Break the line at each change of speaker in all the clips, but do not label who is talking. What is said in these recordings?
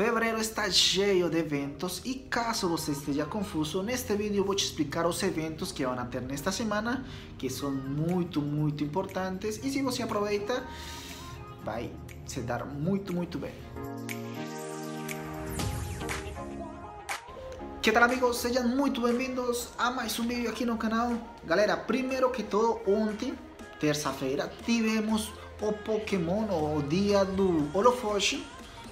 Fevereiro está cheio de eventos e caso você esteja confuso, neste vídeo vou te explicar os eventos que vão ter nesta semana, que são muito, muito importantes e se você aproveita, vai se dar muito, muito bem. Que tal amigos? Sejam muito bem-vindos a mais um vídeo aqui no canal. Galera, primeiro que todo, ontem, terça-feira, tivemos o Pokémon, o dia do Holofoshi,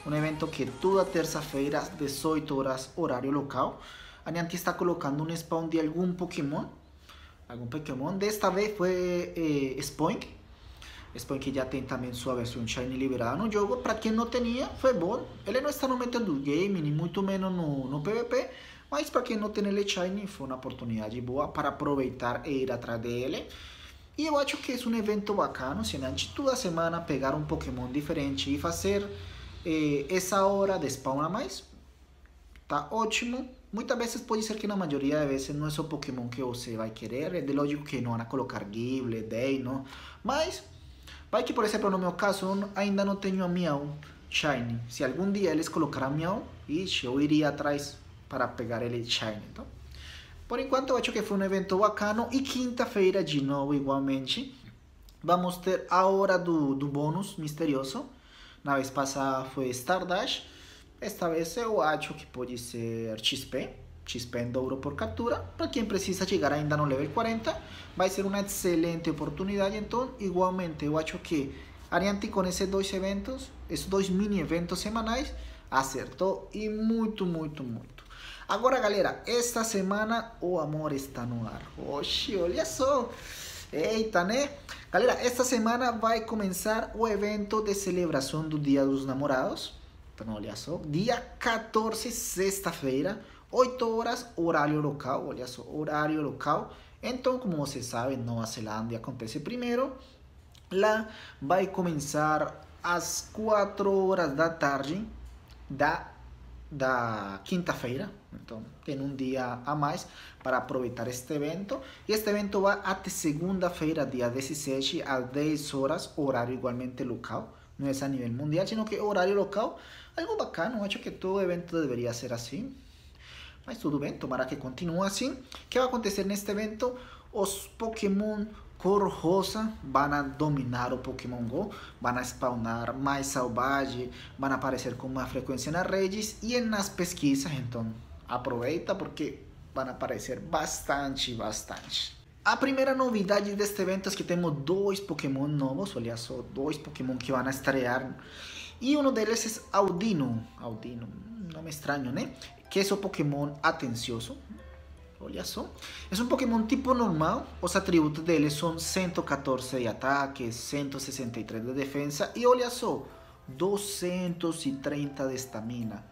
um evento que toda terça-feira, às 18 horas, horário local, a Niantic está colocando um spawn de algum Pokémon, algum Pokémon, desta vez foi eh, Spoink, Spoink já tem também sua versão Shiny liberada no jogo, para quem não tinha, foi bom, ele não está no meta do game, nem menos no, no PvP, mas para quem não tem ele Shiny, foi uma oportunidade boa para aproveitar e ir atrás dele. E eu acho que é um evento bacana, se toda semana pegar um Pokémon diferente e fazer essa hora de spawn a mais, tá ótimo. Muitas vezes pode ser que na maioria das vezes não é o Pokémon que você vai querer, é de lógico que não vão colocar Gible, Day, não. Mas, vai que por exemplo no meu caso ainda não tenho a Meow Shiny. Se algum dia eles colocarem Meow, ixi, eu iria atrás para pegar ele Shine. Então, por enquanto, eu acho que foi um evento bacana. E quinta-feira, de novo, igualmente, vamos ter a hora do, do bônus misterioso. Na vez passada foi Stardust. Esta vez eu acho que pode ser XP. XP em dobro por captura. Para quem precisa chegar ainda no level 40, vai ser uma excelente oportunidade. Então, igualmente, eu acho que Ariante com esses dois eventos, esses dois mini eventos semanais, acertou e muito, muito, muito. Agora, galera, esta semana o amor está no ar. Oxi, olha só. Eita, né? Galera, esta semana vai começar o evento de celebração do Dia dos Namorados. Então, olha só. Dia 14, sexta-feira, 8 horas, horário local. Olha só, horário local. Então, como vocês sabem, Nova Zelândia acontece primeiro. Lá vai começar às 4 horas da tarde da da quinta-feira. Então, tem um dia a mais para aproveitar este evento. E este evento vai até segunda-feira, dia 17, às 10 horas, horário igualmente local. Não é a nível mundial, sino que horário local. Algo bacana, acho que todo evento deveria ser assim. Mas tudo bem, tomara que continue assim. O que vai acontecer neste evento? Os Pokémon cor rosa a dominar o Pokémon GO, a spawnar mais van a aparecer com uma frequência nas redes e nas pesquisas, então aproveita porque a aparecer bastante, bastante. A primeira novidade deste evento é que temos dois Pokémon novos, olha só, dois Pokémon que vão estrear. E um deles é Audino, Audino, nome estranho, né? Que é o Pokémon atencioso, Olha só. É um Pokémon tipo normal. Os atributos dele são 114 de ataque, 163 de defesa e olha só, 230 de estamina.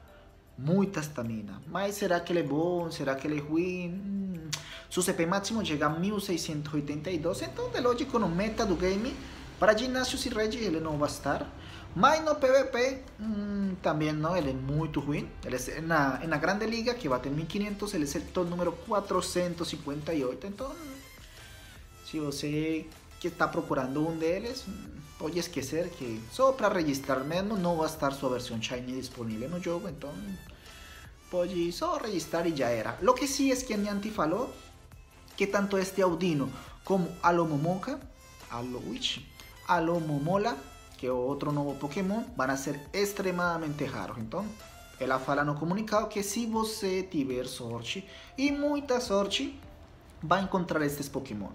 Muita estamina. Mas será que ele é bom? Será que ele é ruim? Hum. Seu CP máximo chega a 1682. Então, de lógico, no meta do game, para ginásios e redes ele não vai estar. Mas no PvP mmm, também não, ele é muito ruim. Ele é na, Grande Liga, que bate 1500, ele é o top número 458. Então, se você que está procurando um deles, pode esquecer que só para registrar mesmo não vai estar sua versão Shiny disponível no jogo. Então, pode só registrar e já era. Lo que sí es que Niantic falou que tanto este Audino como Alomomoka, Alowich, Alomomola que outro novo Pokémon vão ser extremadamente raros. Então, ela fala no comunicado que se você tiver sorte e muita sorte, vai encontrar estes Pokémon.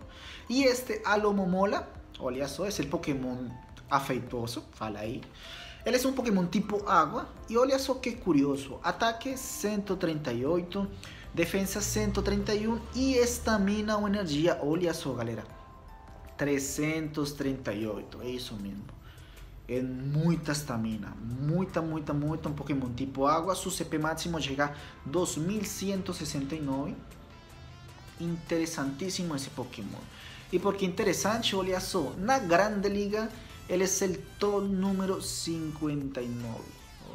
E este Alomomola, olha só, é o Pokémon afeituoso, fala aí. Ele é um Pokémon tipo água e olha só que curioso, ataque 138, defesa 131 e estamina ou energia, olha só galera, 338, é isso mesmo é muita estamina, muita, muita, muita, um Pokémon tipo água, seu CP máximo chega a 2169. Interessantíssimo esse Pokémon. E porque interessante, olha só, na Grande Liga ele é o top número 59.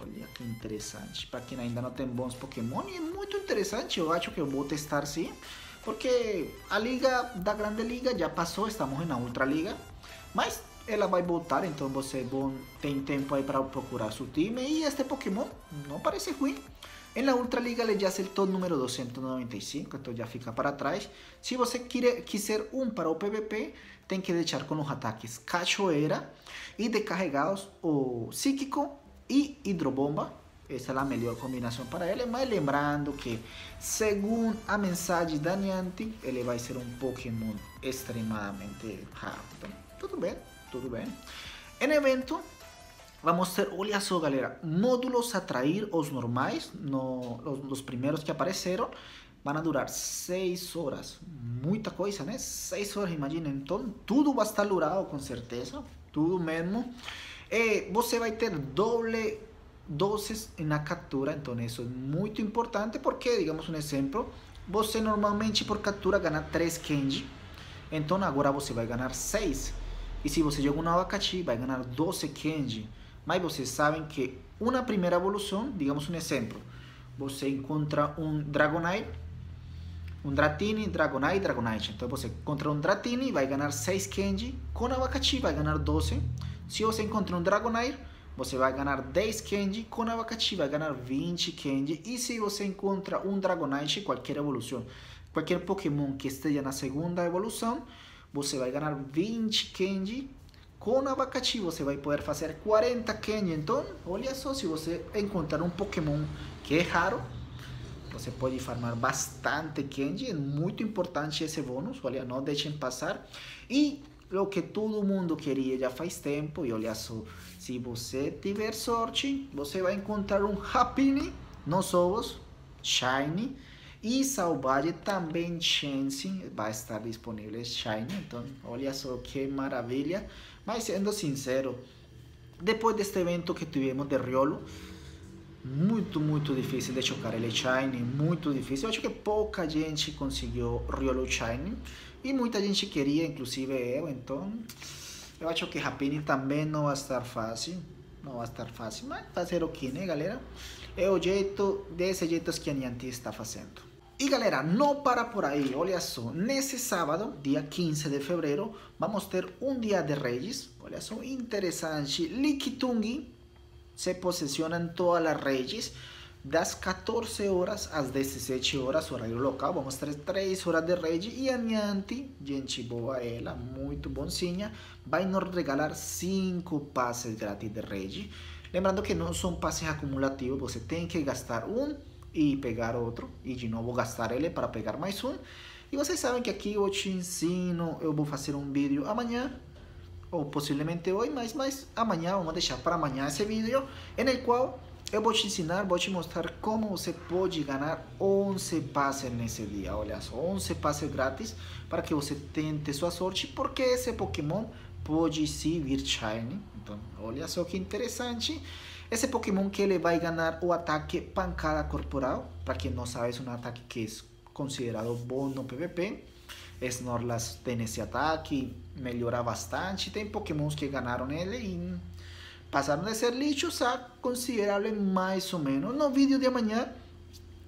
Olha que interessante. Para quem ainda não tem bons Pokémon, é muito interessante. Eu acho que eu vou testar sim. Porque a liga da Grande Liga já passou, estamos na Ultra Liga. Mas ela vai voltar, então você bom, tem tempo aí para procurar seu time e este Pokémon não parece ruim. Em la Ultra Liga ele já acertou o número 295, então já fica para trás. Se você quiser, quiser um para o PVP, tem que deixar com os ataques Cachoeira e de carregados o Psíquico e Hidrobomba. Essa é a melhor combinação para ele, mas lembrando que, segundo a mensagem da Niantic, ele vai ser um Pokémon extremamente. Então, tudo bem, tudo bem. Em evento, vamos ter, olha só galera, módulos a trair os normais, no, os, os primeiros que apareceram, vão durar 6 horas. Muita coisa, né? 6 horas, imagina. Então, tudo vai estar lurado com certeza, tudo mesmo. E você vai ter doble doses na captura, então isso é muito importante porque, digamos um exemplo, você normalmente por captura ganha 3 Kenji, então agora você vai ganhar 6. E se você joga um abacaxi, vai ganhar 12 Kenji. Mas vocês sabem que uma primeira evolução, digamos um exemplo, você encontra um Dragonite, um Dratini, Dragonite, Dragonite. Então você encontra um Dratini, vai ganhar 6 Kenji, com abacaxi vai ganhar 12. Se você encontra um Dragonite, você vai ganhar 10 Kenji, com abacaxi vai ganhar 20 Kenji. E se você encontra um Dragonite, qualquer evolução, qualquer Pokémon que esteja na segunda evolução, você vai ganhar 20 Kenji. Com abacaxi você vai poder fazer 40 Kenji. Então, olha só, se você encontrar um Pokémon que é raro, você pode farmar bastante Kenji. É muito importante esse bônus, olha, não deixem passar. E o que todo mundo queria já faz tempo, e olha só, se você tiver sorte, você vai encontrar um Happiny nos ovos, Shiny, e Salvage também Chance vai estar disponível Shiny, então olha só que maravilha. Mas sendo sincero, depois deste evento que tivemos de Riolo, muito, muito difícil de chocar ele Shiny, muito difícil. Eu acho que pouca gente conseguiu Riolo Shiny e muita gente queria, inclusive eu, então eu acho que Rapini também não vai estar fácil, não vai estar fácil, mas fazer o que, né, galera? É o jeito, desse jeito que a Niantic está fazendo. E galera, não para por aí, olha só, nesse sábado, dia 15 de fevereiro, vamos ter um dia de Regis, olha só, interessante, Likitungi se posiciona em todas as Regis, das 14 horas às 17 horas, horário local, vamos ter 3 horas de Regis, e a Nianti, gente boa ela, muito bonzinha, vai nos regalar 5 passes grátis de Regis, lembrando que não são passes acumulativos, você tem que gastar um, e pegar outro e de novo gastar ele para pegar mais um. E vocês sabem que aqui eu te ensino, eu vou fazer um vídeo amanhã ou possivelmente hoje, mas, mas amanhã, vamos deixar para amanhã esse vídeo, em qual eu vou te ensinar, vou te mostrar como você pode ganhar 11 passes nesse dia. Olha só, 11 passes grátis para que você tente sua sorte, porque esse Pokémon pode sim vir Shiny. Então, olha só que interessante. Esse Pokémon que ele vai ganhar o ataque pancada corporal, para quem não sabe, é um ataque que é considerado bom no PvP. Snorlax tem esse ataque, melhora bastante. Tem Pokémons que ganharam ele e passaram de ser lixos a considerável mais ou menos. No vídeo de amanhã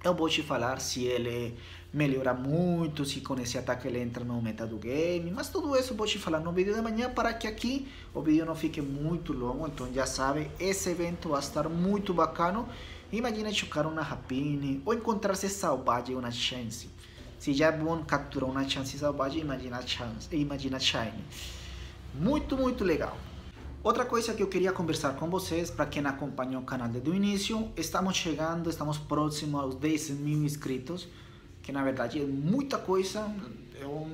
eu vou te falar se ele melhora muito, se com esse ataque ele entra no meta do game, mas tudo isso eu vou te falar no vídeo de manhã para que aqui o vídeo não fique muito longo, então já sabe, esse evento vai estar muito bacana. Imagina chocar uma rapine ou encontrar-se salvagem uma chance. Se já é bom capturar uma chance salvagem, imagina chance, imagina shine. Muito, muito legal. Outra coisa que eu queria conversar com vocês, para quem acompanhou o canal desde o início, estamos chegando, estamos próximos aos 10 mil inscritos que na verdade é muita coisa. Eu,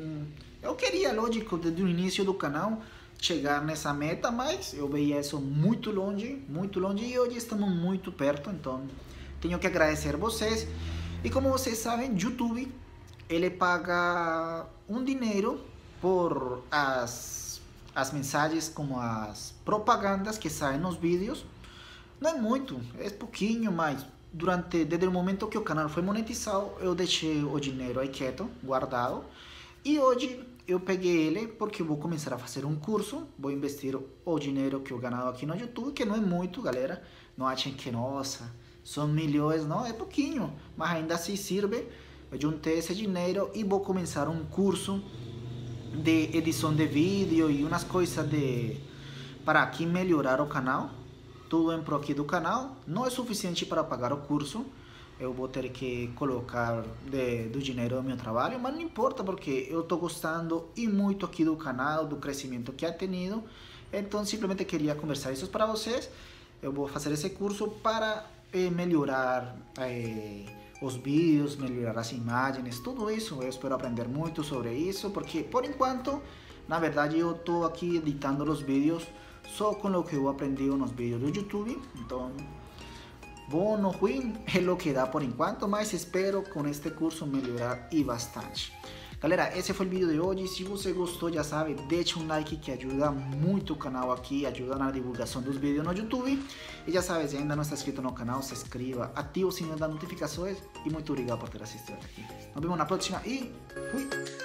eu queria, lógico, desde o início do canal chegar nessa meta, mas eu veia isso muito longe, muito longe e hoje estamos muito perto, então tenho que agradecer vocês. E como vocês sabem, YouTube ele paga um dinheiro por as as mensagens como as propagandas que saem nos vídeos. Não é muito, é pouquinho, mas durante desde o momento que o canal foi monetizado, eu deixei o dinheiro aí quieto, guardado. E hoje eu peguei ele porque vou começar a fazer um curso, vou investir o dinheiro que eu ganhado aqui no YouTube, que não é muito, galera. Não achem que, nossa, são milhões, não, é pouquinho, mas ainda assim serve. Eu juntei esse dinheiro e vou começar um curso de edição de vídeo e umas coisas de para aqui melhorar o canal. Tudo em pro aqui do canal. Não é suficiente para pagar o curso. Eu vou ter que colocar de, do dinheiro do meu trabalho, mas não importa porque eu estou gostando e muito aqui do canal, do crescimento que ha tenido. Então, simplesmente queria conversar isso para vocês. Eu vou fazer esse curso para eh, melhorar eh, os vídeos, melhorar as imagens, tudo isso. Eu espero aprender muito sobre isso, porque por enquanto, na verdade, eu estou aqui editando os vídeos só com o que eu aprendi nos vídeos do YouTube. Então, bom ou ruim é o que dá por enquanto, mas espero com este curso melhorar e bastante. Galera, esse foi o vídeo de hoje. Se você gostou, já sabe, deixe um like que ajuda muito o canal aqui, ajuda na divulgação dos vídeos no YouTube. E já sabe, se ainda não está inscrito no canal, se inscreva, ative o sininho das notificações. E muito obrigado por ter assistido aqui. Nos vemos na próxima e fui!